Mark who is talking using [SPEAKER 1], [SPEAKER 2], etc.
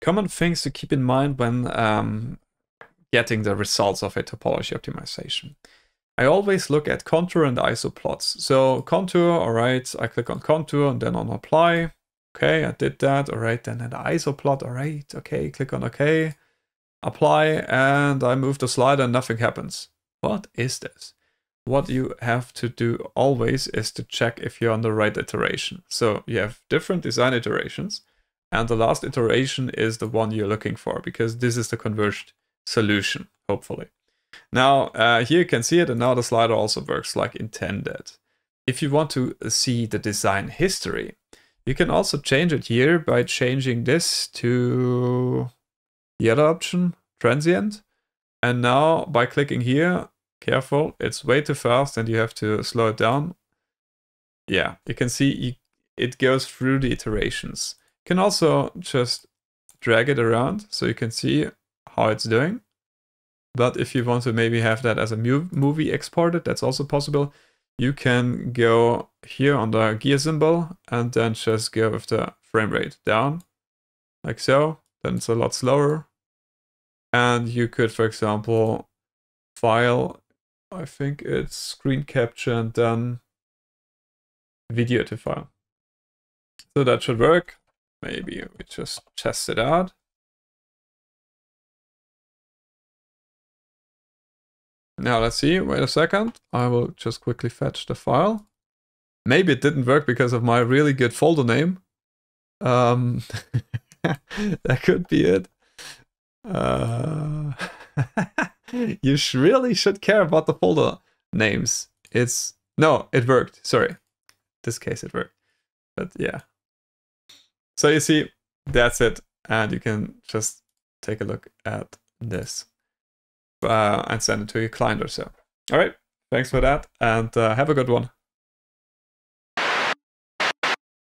[SPEAKER 1] Common things to keep in mind when um, getting the results of a topology optimization. I always look at contour and iso plots. So contour, all right, I click on contour and then on apply. Okay, I did that. All right, then an iso plot. All right, okay, click on okay, apply, and I move the slider and nothing happens. What is this? What you have to do always is to check if you're on the right iteration. So you have different design iterations, and the last iteration is the one you're looking for because this is the converged solution, hopefully. Now, uh, here you can see it, and now the slider also works like intended. If you want to see the design history, you can also change it here by changing this to the other option, transient. And now by clicking here, careful, it's way too fast and you have to slow it down. Yeah, you can see it goes through the iterations. Can also just drag it around so you can see how it's doing. But if you want to maybe have that as a movie exported, that's also possible you can go here on the gear symbol and then just go with the frame rate down like so. Then it's a lot slower. And you could, for example, file, I think it's screen capture and then video to file. So that should work. Maybe we just test it out. Now let's see, wait a second. I will just quickly fetch the file. Maybe it didn't work because of my really good folder name. Um, that could be it. Uh, you sh really should care about the folder names. It's, no, it worked, sorry. this case it worked, but yeah. So you see, that's it. And you can just take a look at this uh, and send it to your client or so. All right, thanks for that, and uh, have a good one.